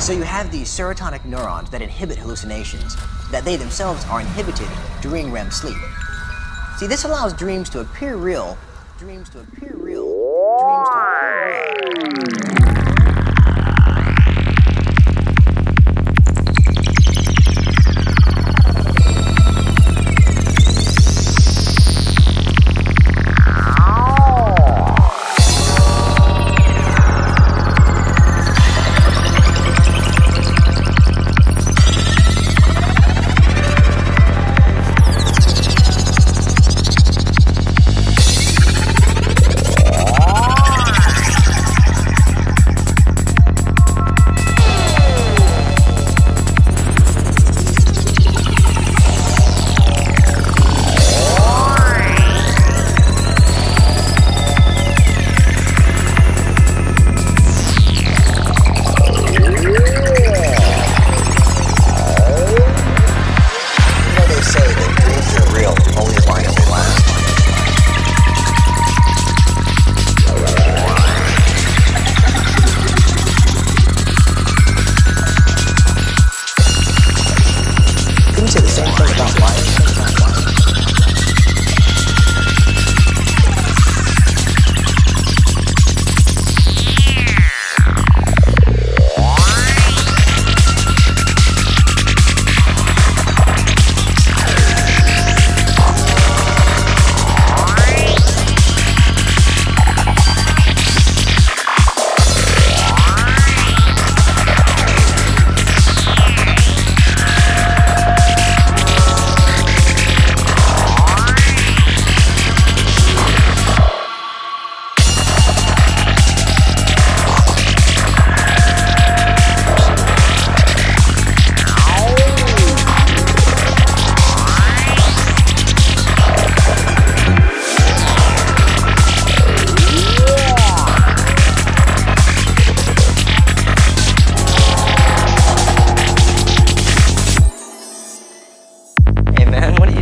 So you have these serotonic neurons that inhibit hallucinations, that they themselves are inhibited during REM sleep. See, this allows dreams to appear real, dreams to appear real,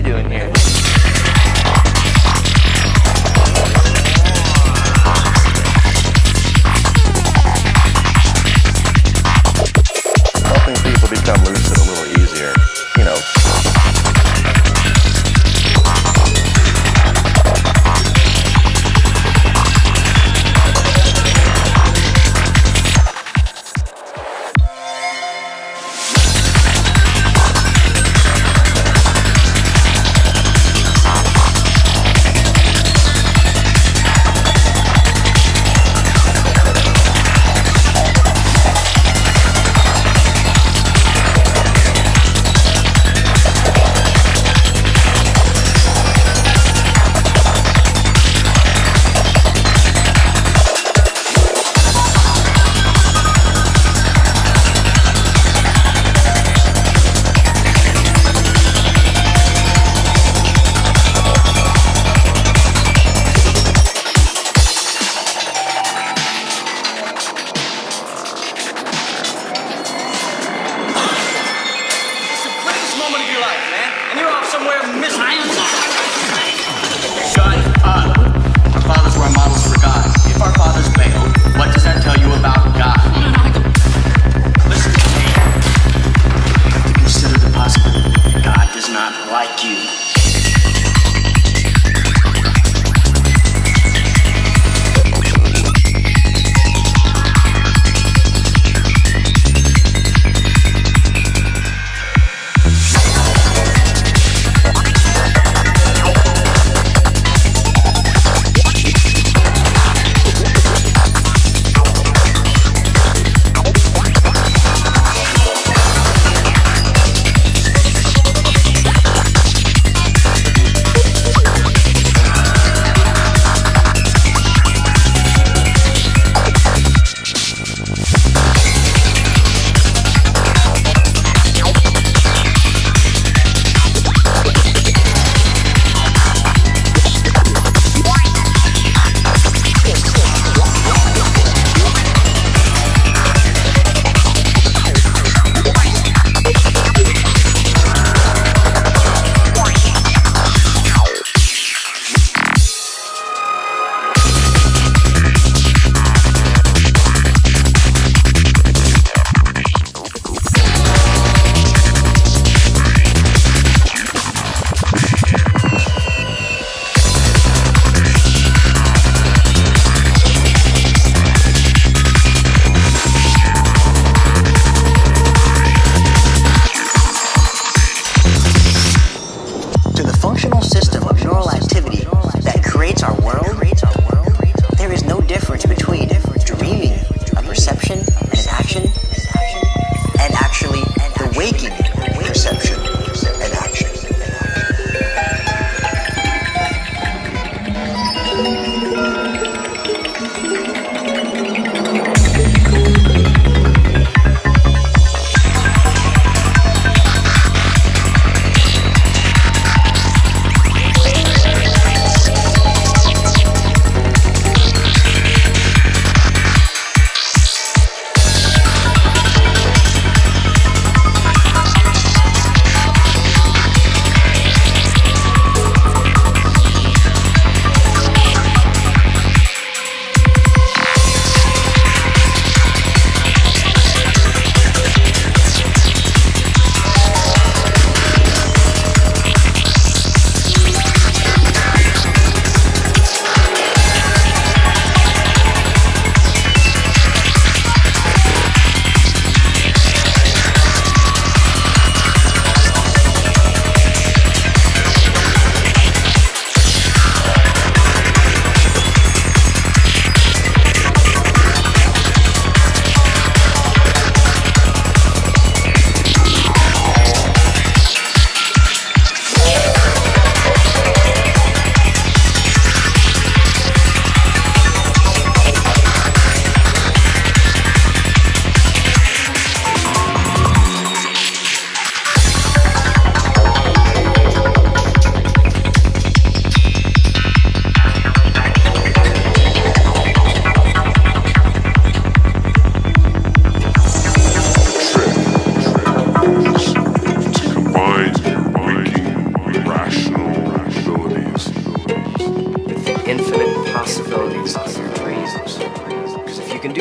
doing here? God. If our fathers failed, what does that tell you about God? Mm.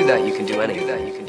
That, you can do any of that. You can